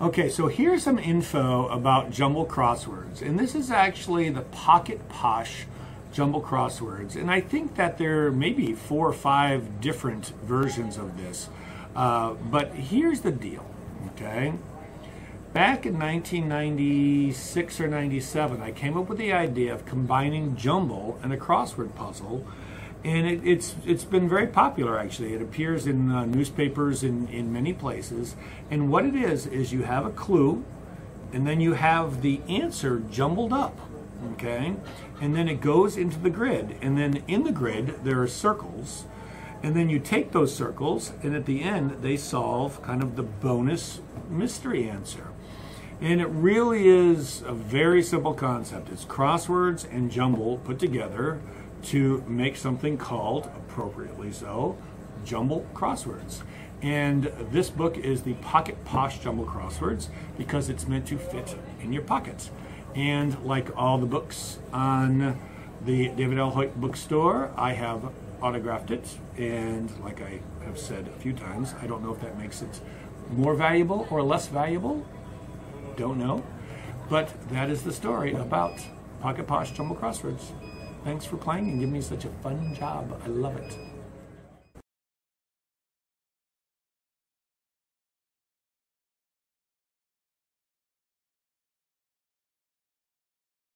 Okay, so here's some info about jumble crosswords. And this is actually the Pocket Posh jumble crosswords. And I think that there may be four or five different versions of this. Uh, but here's the deal, okay? Back in 1996 or 97, I came up with the idea of combining jumble and a crossword puzzle and it, it's it's been very popular actually. It appears in uh, newspapers in in many places. And what it is is you have a clue, and then you have the answer jumbled up, okay, and then it goes into the grid, and then in the grid there are circles, and then you take those circles, and at the end they solve kind of the bonus mystery answer. And it really is a very simple concept. It's crosswords and jumble put together to make something called, appropriately so, jumble crosswords. And this book is the Pocket Posh Jumble Crosswords because it's meant to fit in your pockets. And like all the books on the David L. Hoyt bookstore, I have autographed it. And like I have said a few times, I don't know if that makes it more valuable or less valuable. Don't know. But that is the story about Pocket Posh Jumble Crosswords. Thanks for playing and giving me such a fun job. I love it.